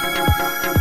Música